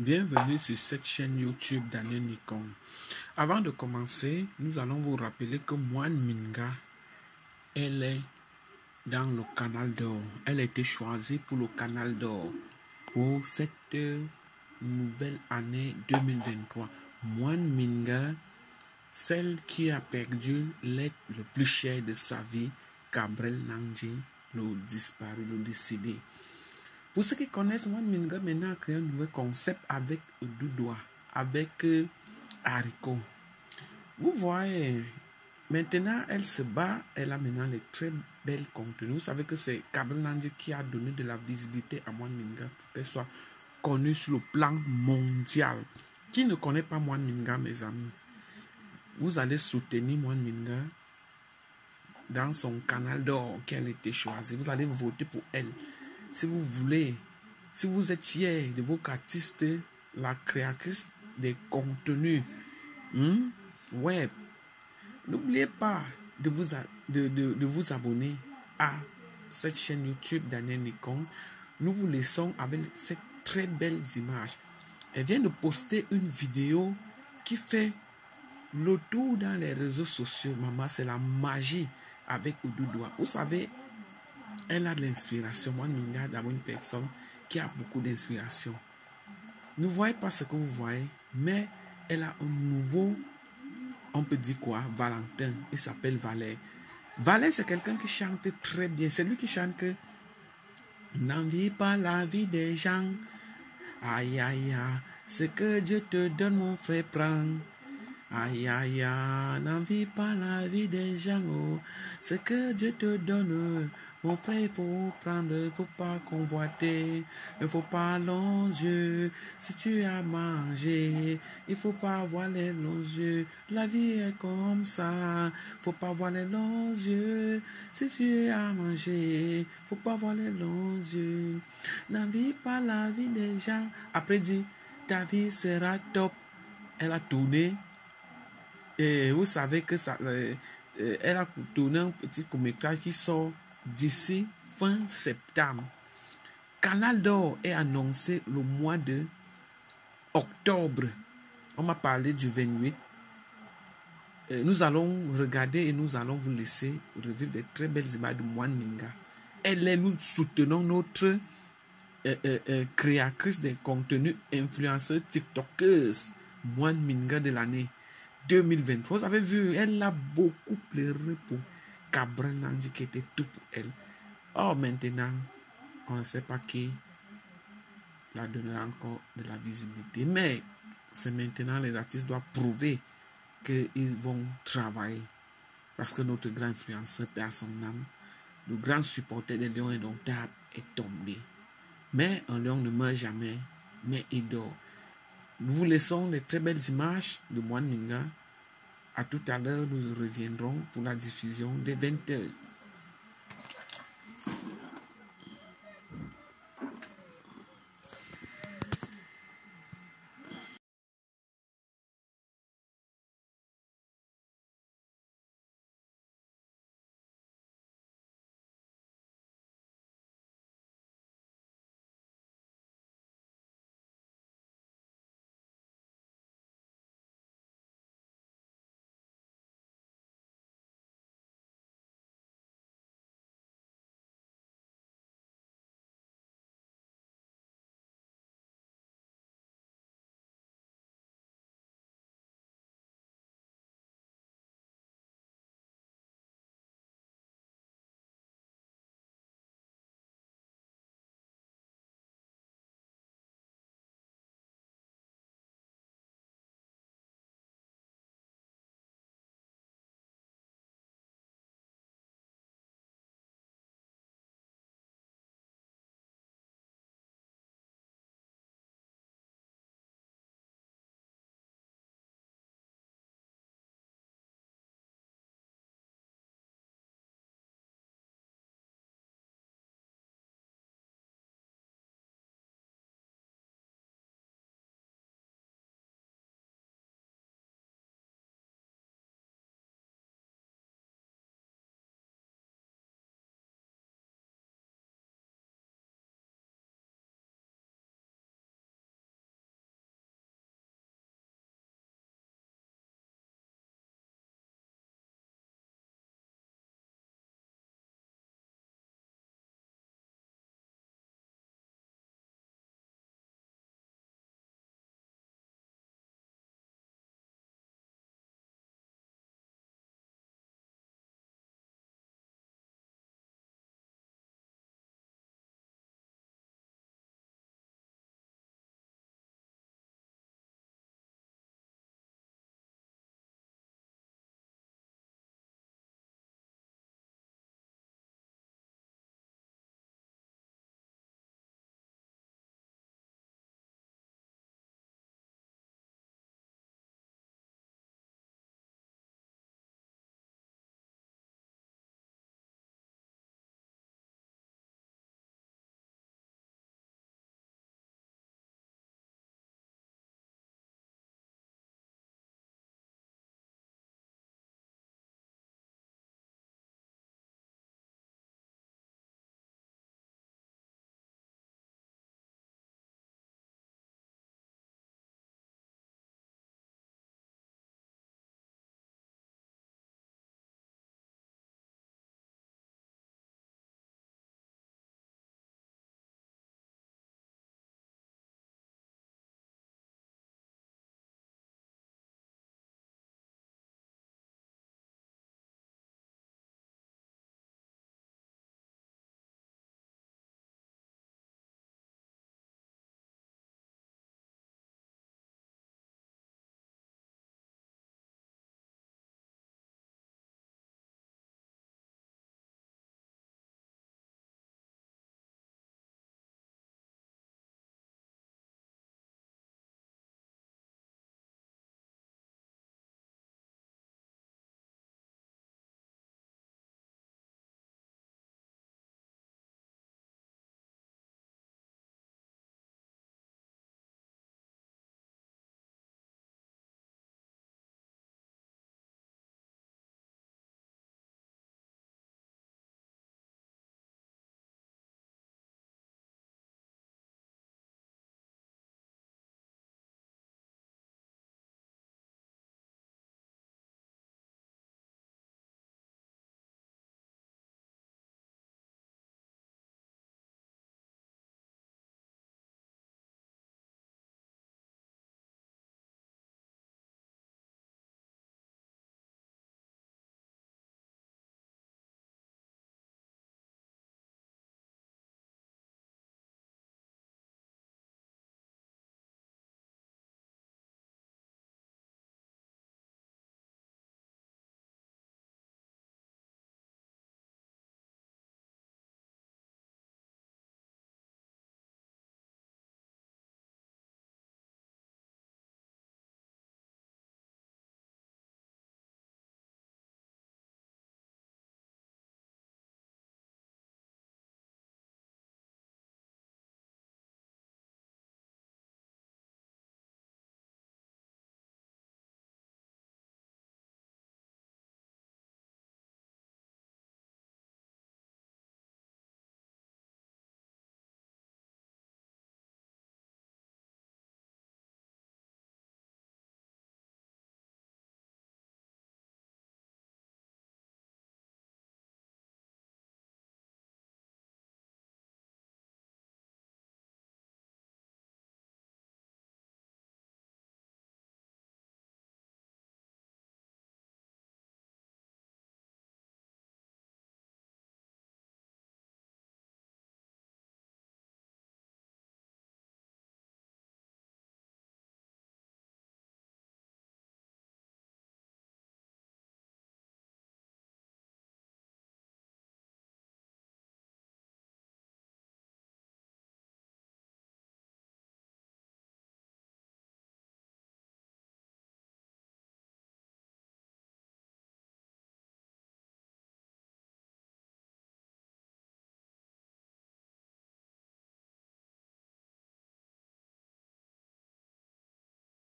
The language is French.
Bienvenue sur cette chaîne YouTube Daniel Nikon. Avant de commencer, nous allons vous rappeler que Moine Minga, elle est dans le canal d'or. Elle a été choisie pour le canal d'or pour cette nouvelle année 2023. Moine Minga, celle qui a perdu l'être le plus cher de sa vie, Gabriel Nangji, le disparu, le décédé. Pour ceux qui connaissent, Moine Minga maintenant a créé un nouveau concept avec Doudoua, avec euh, haricot. Vous voyez, maintenant elle se bat, elle a maintenant les très belles contenus. Vous savez que c'est Gabriel Nangji qui a donné de la visibilité à Moine Minga pour qu'elle soit connue sur le plan mondial. Qui ne connaît pas Moine Minga, mes amis? Vous allez soutenir Moine Minga dans son canal d'or qu'elle a été choisie. Vous allez voter pour elle. Si vous voulez, si vous êtes fier de vos artistes, la créatrice des contenus hmm, web, n'oubliez pas de vous, de, de, vous abonner à cette chaîne YouTube Daniel Nikon. Nous vous laissons avec ces très belles images. Elle vient de poster une vidéo qui fait le tour dans les réseaux sociaux. Maman, c'est la magie avec Oudoudoua. Vous savez, elle a de l'inspiration. Moi, Minga, d'abord une personne qui a beaucoup d'inspiration. Ne voyez pas ce que vous voyez, mais elle a un nouveau, on peut dire quoi, Valentin. Il s'appelle Valère. Valère, c'est quelqu'un qui chante très bien. C'est lui qui chante que N'envie pas la vie des gens. Aïe, aïe, aïe. Ce que Dieu te donne, mon frère, prends. Aïe, aïe, aïe. N'envie pas la vie des gens. Oh. Ce que Dieu te donne. Mon frère, il faut prendre, il ne faut pas convoiter, il ne faut pas longs yeux. Si tu as mangé, il faut pas avoir les longs yeux. La vie est comme ça, faut pas avoir les longs yeux. Si tu as mangé, faut pas avoir les longs yeux. N'envie pas la vie des gens. Après, dit, ta vie sera top. Elle a tourné. Et vous savez que ça, euh, elle a tourné un petit court-métrage qui sort d'ici fin septembre. Canal d'Or est annoncé le mois de octobre. On m'a parlé du 28. Nous allons regarder et nous allons vous laisser revivre des très belles images de Moine Minga. Elle est, nous soutenons notre euh, euh, créatrice de contenu, influenceuse, tiktokeuse, Moine Minga de l'année 2023. Vous avez vu, elle a beaucoup pleuré pour Cabral Nangji qui était tout pour elle. Or maintenant, on ne sait pas qui la donnera encore de la visibilité. Mais c'est maintenant les artistes doivent prouver qu'ils vont travailler. Parce que notre grand influenceur perd son. Le grand supporter des lions indomptables est tombé. Mais un lion ne meurt jamais, mais il dort. Nous vous laissons les très belles images de Moine Minga. À tout à l'heure, nous reviendrons pour la diffusion des 20 heures.